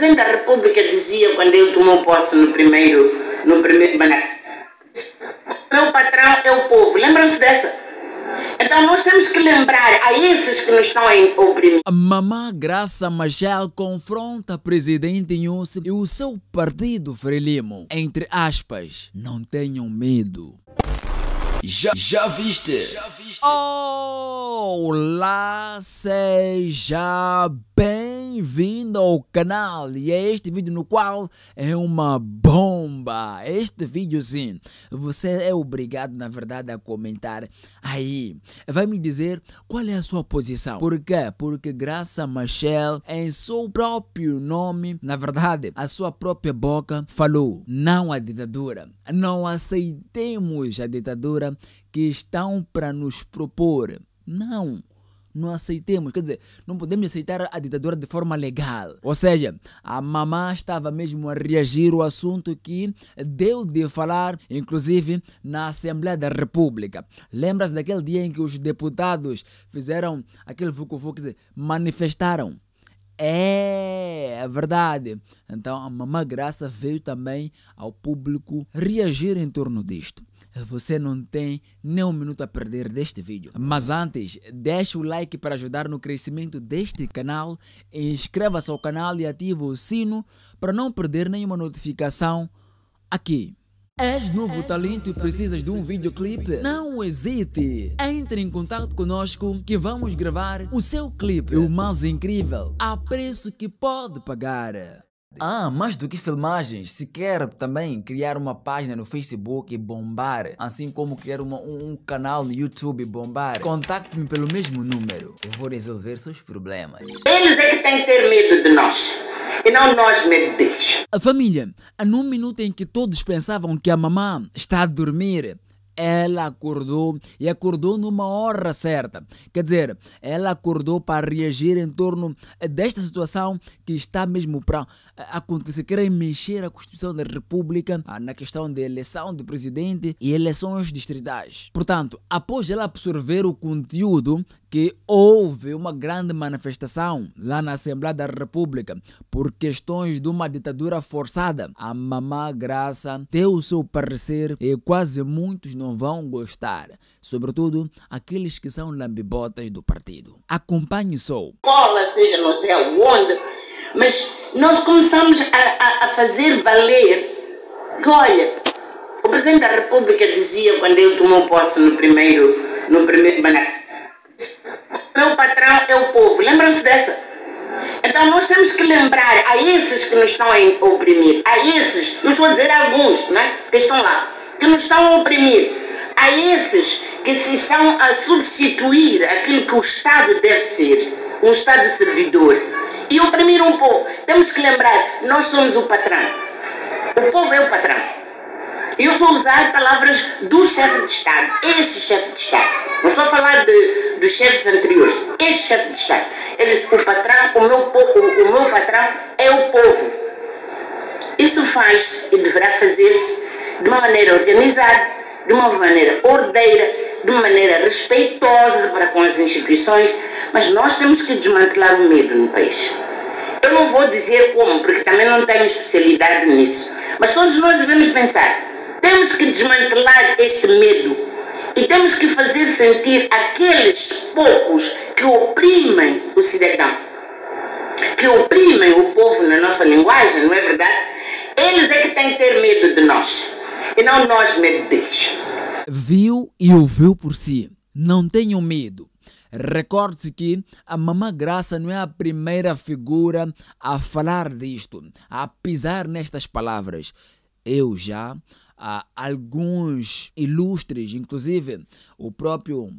Presidente da República dizia quando ele tomou posse no primeiro, no primeiro meu patrão é o povo. Lembram-se dessa? Então nós temos que lembrar a esses que nos estão a oprimir. Mamá Graça Machel confronta presidente Yusuf e o seu partido Frelimo. Entre aspas, não tenham medo. Já, já viste? Já viste? Olá, seja bem-vindo ao canal e é este vídeo no qual é uma bomba. Este vídeo sim, você é obrigado na verdade a comentar aí. Vai me dizer qual é a sua posição. Por quê? Porque Graça Machel em seu próprio nome, na verdade, a sua própria boca falou não à ditadura. Não aceitemos a ditadura que estão para nos propor. Não não aceitemos, quer dizer, não podemos aceitar a ditadura de forma legal. Ou seja, a mamã estava mesmo a reagir ao assunto que deu de falar, inclusive na Assembleia da República. Lembra-se daquele dia em que os deputados fizeram aquele vucu quer dizer, manifestaram. É, é verdade. Então a mamã Graça veio também ao público reagir em torno disto você não tem nem um minuto a perder deste vídeo. Mas antes, deixe o like para ajudar no crescimento deste canal, inscreva-se ao canal e ative o sino para não perder nenhuma notificação aqui. És novo talento e precisas de um videoclipe? Não hesite! Entre em contato conosco que vamos gravar o seu clipe, o mais incrível, a preço que pode pagar. Ah, mais do que filmagens, se quer também criar uma página no Facebook e bombar, assim como criar uma, um, um, canal no YouTube e bombar, contacte-me pelo mesmo número. Eu vou resolver seus problemas. Eles é que têm que ter medo de nós. E não nós medo deles. A família, num minuto em que todos pensavam que a mamã está a dormir, ela acordou e acordou numa hora certa. Quer dizer, ela acordou para reagir em torno desta situação que está mesmo para acontecer. Querem mexer a Constituição da República ah, na questão da eleição do presidente e eleições distritais. Portanto, após ela absorver o conteúdo que houve uma grande manifestação lá na Assembleia da República por questões de uma ditadura forçada. A mamã Graça deu o seu parecer e quase muitos não vão gostar, sobretudo aqueles que são lambibotas do partido. Acompanhe só. Cola, seja não sei aonde, mas nós começamos a, a, a fazer valer que, olha, o Presidente da República dizia quando ele tomou posse no primeiro, no primeiro patrão é o povo. Lembram-se dessa? Então nós temos que lembrar a esses que nos estão a oprimir, a esses, não estou a dizer alguns, né, que estão lá, que nos estão a oprimir, a esses que se estão a substituir aquilo que o Estado deve ser, um Estado servidor, e oprimir um povo. Temos que lembrar, nós somos o patrão. O povo é o patrão. Eu vou usar palavras do chefe de Estado, esse chefe de Estado. Não estou a falar de, dos chefes anteriores. Este chefe de Estado. Ele disse, o patrão, o meu, o, o meu patrão é o povo. Isso faz e deverá fazer-se de uma maneira organizada, de uma maneira ordeira, de uma maneira respeitosa para com as instituições, mas nós temos que desmantelar o medo no país. Eu não vou dizer como, porque também não tenho especialidade nisso, mas todos nós devemos pensar, temos que desmantelar este medo e temos que fazer sentir aqueles poucos que oprimem o cidadão, que oprimem o povo na nossa linguagem, não é verdade? Eles é que têm que ter medo de nós e não nós medo deles. Viu e ouviu por si. Não tenham medo. Recorde-se que a Mamã Graça não é a primeira figura a falar disto, a pisar nestas palavras. Eu já a alguns ilustres, inclusive o próprio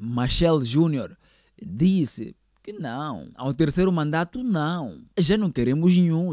Machel Júnior, disse que não. Ao terceiro mandato, não. Já não queremos nenhum.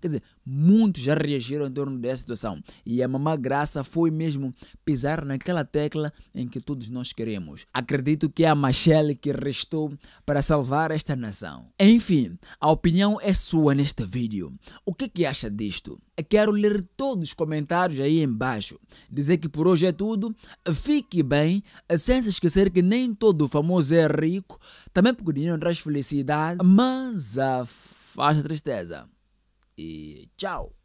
Quer dizer, muitos já reagiram em torno dessa situação. E a mamã Graça foi mesmo pisar naquela tecla em que todos nós queremos. Acredito que é a Machelle que restou para salvar esta nação. Enfim, a opinião é sua neste vídeo. O que, que acha disto? Quero ler todos os comentários aí embaixo. Dizer que por hoje é tudo. Fique bem, sem se esquecer que nem todo famoso é rico. Também porque o dinheiro traz felicidade, mas afasta a tristeza. E tchau.